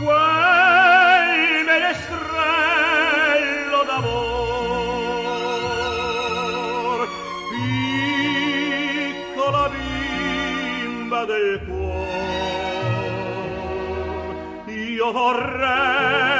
quel menestrello d'amor piccola bimba del cuor io vorrei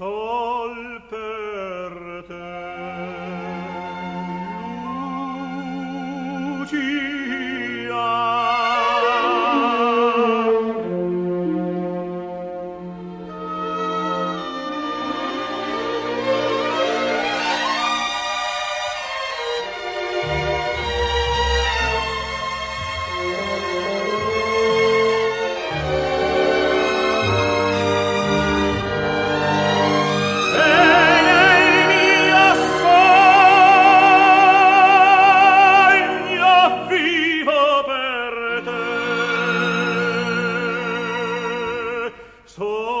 sol per lucis So